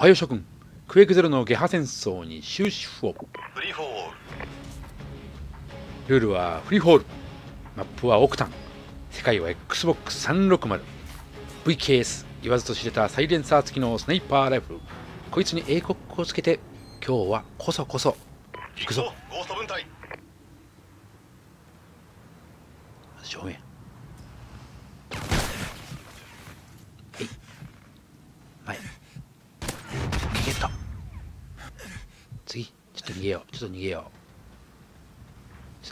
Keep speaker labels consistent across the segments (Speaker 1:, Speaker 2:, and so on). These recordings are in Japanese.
Speaker 1: おはよう諸君クエイクゼロの下波戦争に終止符を。
Speaker 2: フリーフォー
Speaker 1: ル。ールはフリーホール。マップはオクタン。世界は XBOX360 VKS 言わずと知れたサイレンサー付きのスナイパーライフル。こいつに英国語をつけて今日はこそこそ。
Speaker 2: 行くぞ。ゴースト分隊
Speaker 1: 正面。はい。前ゲット次ちょっと逃げよう。ちょっと逃げよう。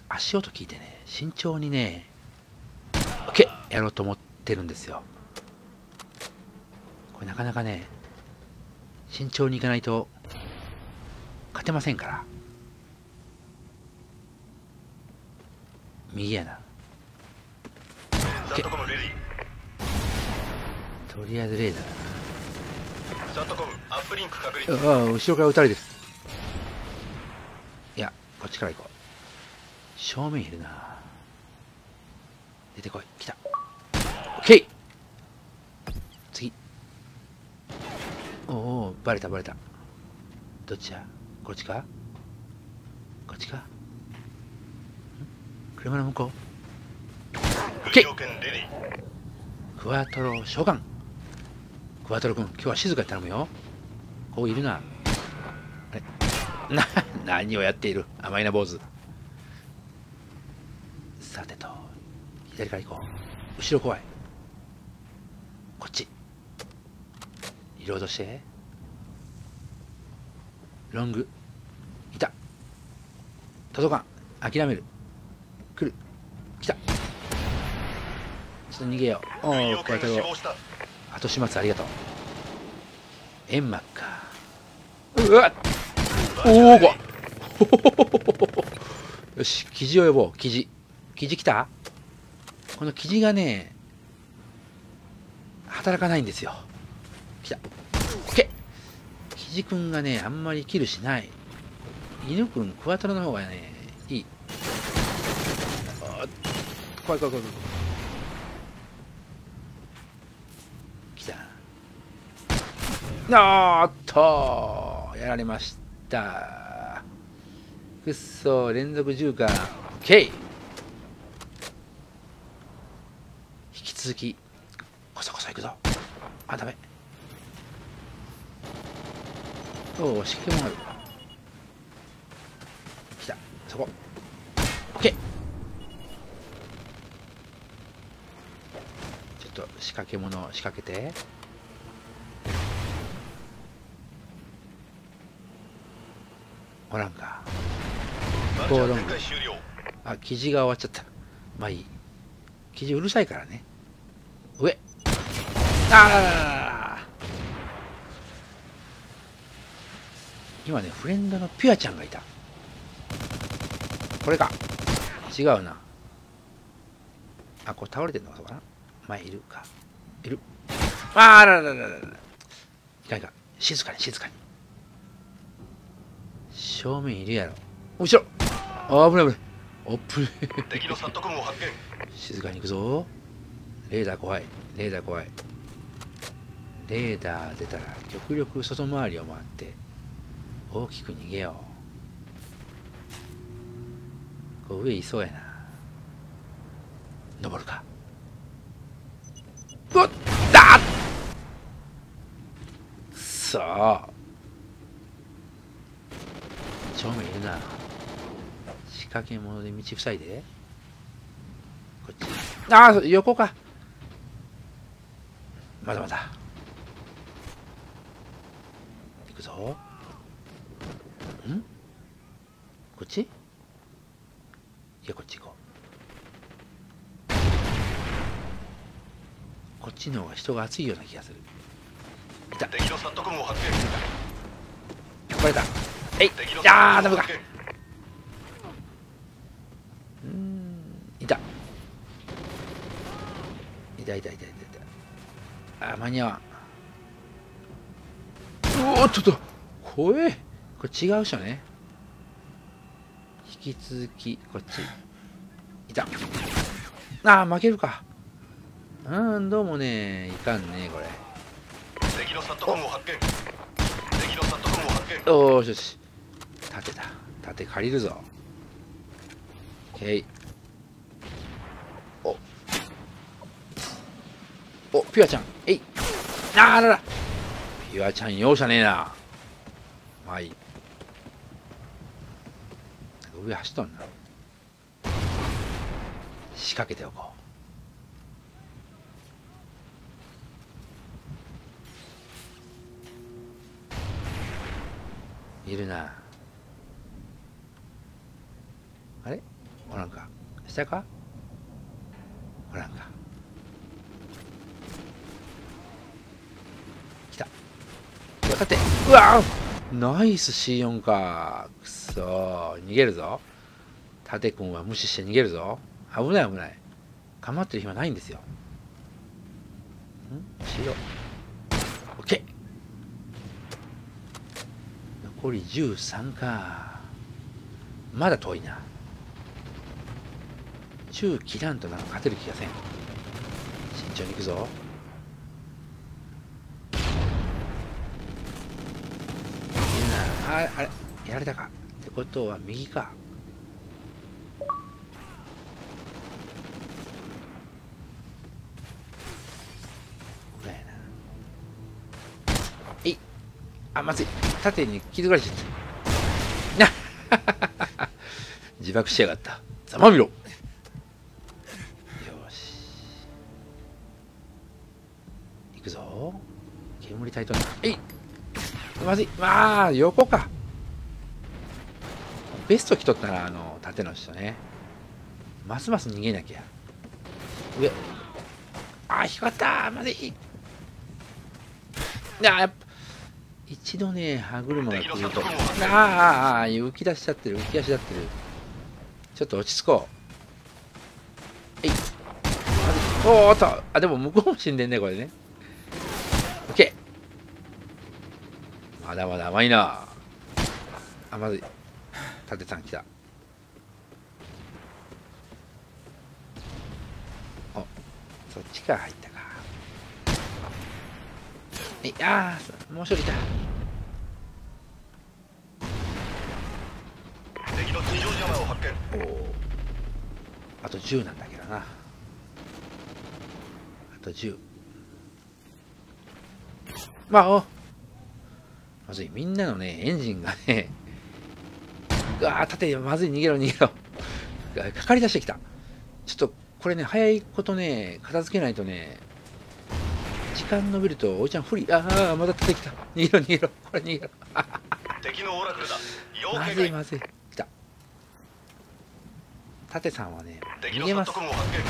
Speaker 1: 足音聞いてね。慎重にね。OK やろうと思ってるんですよ。これなかなかね慎重にいかないと勝てませんから。右やな。
Speaker 2: ザットコムレディ
Speaker 1: とりあえずレーダーああ後ろから撃たれてる。いやこっちから行こう。正面いるな。出てこい。来た。オッケー次。おおバレたバレた。どっちやこっちか？こっちか？ん？車の向こう。クワトロ召喚クワトロ君今日は静かに頼むよ。ここいるなな何をやっている？甘いな坊主。さてと左から行こう。後ろ怖い。こっち。リロードして。ロング。いた。届かん諦める。来る。来た。ちょっと逃げよう。おおクワトロ
Speaker 2: が死亡した。
Speaker 1: 後始末ありがとう。煙幕かうわっおお怖よし生地を呼ぼう。生地。生地来た？この生地がね働かないんですよ。来た。OK 生地くんがねあんまりキルしない。犬くんクワトロの方がねいい。怖い怖い怖い怖い。来た。あーっとやられました。くっそ連続銃か。OK 引き続きこそこそ行くぞ。あダメ。おお仕掛けもある。来た。そこ。OK ちょっと仕掛け物仕掛けて。おらんか
Speaker 2: ー展開終了
Speaker 1: あ生地が終わっちゃった。まあいい。生地うるさいからね。上。あららららら今ねフレンドのピュアちゃんがいた。これか。違うな。あこれ倒れてんのかそうかな。前いるか。いる。あらららららら。いかんいかん。静かに静かに正面いるやろ。後ろ。あ危ない危ない。おっぷれ
Speaker 2: 敵のサットコムを発見。
Speaker 1: 静かに行くぞ。レーダー怖い。レーダー怖い。レーダー出たら極力外回りを回って大きく逃げよう。こう上いそうやな。登るか。うわっ！だくそー正面いるな。仕掛け物で道塞いで。こっち。ああ横か。まだまだ。行くぞ。ん？こっち？いやこっち行こう。こっちの方が人が熱いような気がする。いた。
Speaker 2: 敵のサットコムを発見。
Speaker 1: これだえい。
Speaker 2: 敵の
Speaker 1: あーダメか。うーん。いた。いたいたいたいたいた。あー間に合わん。うおっとっと怖え。これ違う人ね。引き続きこっち。いた。あー負けるか。うーんどうもね。いかんねこれ。
Speaker 2: 敵のサットコムを発見。見。
Speaker 1: おーしよし盾だ。盾借りるぞ。オッケーお。おピュアちゃん。えい。あらら。ピュアちゃん容赦ねえな。まあいい上走っとんな。仕掛けておこう。いるな。あれ？おらんか下か？おらんか来た。うわ立って。うわナイス C4 かくそ逃げるぞ。盾君は無視して逃げるぞ。危ない危ない。構ってる暇ないんですよ。ん？白 OK 残り13か。まだ遠いな。中切らんとなんか勝てる気がせん。慎重に行くぞ。いるな。ああれやられたか。ってことは右か。これやな。えい。あまずい。縦に気づかれちゃった。自爆しやがった。ざまみろ。煙タイトなえい。まずい。まあ横か。ベスト着とったらあの縦の人ね。ますます逃げなきゃ。上。あ光った。まずい。いややっぱ一度ね歯車が来るとああああ浮き出しちゃってる浮き出しちゃってる。ちょっと落ち着こう。えい。まずい。おーっと。あでも向こうも死んでんねこれね。オッケー。まだまだ甘いな。あまずい縦さん来た。おそっちから入ったか。えいあーもう一人いた
Speaker 2: 敵の地上山を発見。
Speaker 1: おおあと10なんだけどな。あと10まあおまずい。みんなのねエンジンがねうわー縦まずい逃げろ逃げろ。かかりだしてきた。ちょっとこれね早いことね片付けないとね時間延びるとおいちゃん不利。ああまだ出てきた。逃げろ逃げろ。これ逃げろ。
Speaker 2: 敵のオラクルだ。要
Speaker 1: まずいまずい。来た。縦さんはね逃げます
Speaker 2: サット君を発見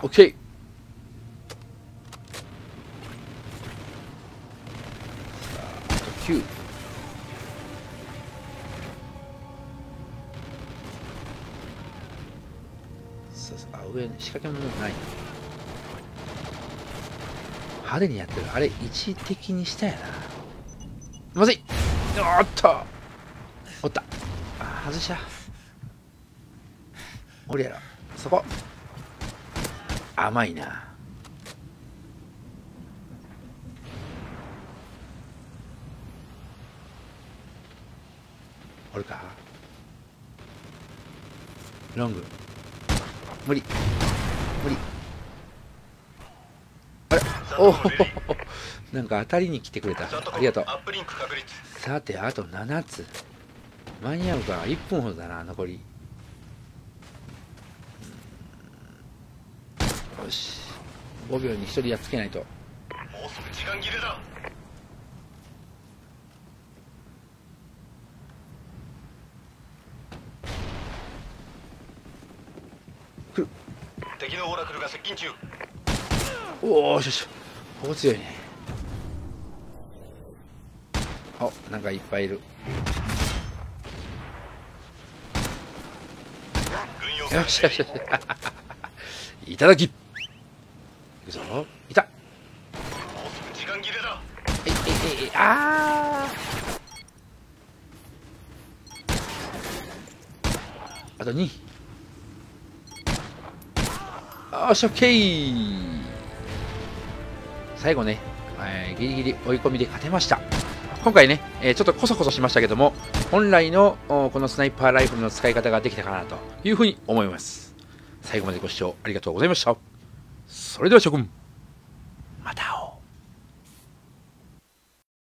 Speaker 1: 来たオッケーさああと9そうそうあ上に仕掛け物ない。派手にやってる。あれ一時的にしたやな。まずい。おっと。おった。あ外したおりやろ。そこ。甘いな。おるか？ロング。無理。無理。あれ？おお。なんか当たりに来てくれた。ありがとう。さてあと7つ。間に合うか。1分ほどだな残りうんよし。5秒に1人やっつけないと。
Speaker 2: もうすぐ時間切れだ。
Speaker 1: 来る
Speaker 2: 敵のオラクルが接近中。
Speaker 1: おおしよし。ここ強いね。おなんかいっぱいいる。よしよしよし。いただきいくぞ。いた。
Speaker 2: もうすぐ時間切れだ。
Speaker 1: えいえいえいあー。あと2よし、オッケー最後ね、えーギリギリ追い込みで勝てました。今回ね、えーちょっとこそこそしましたけども、本来のおこのスナイパーライフルの使い方ができたかなというふうに思います。最後までご視聴ありがとうございました。それでは諸君、また。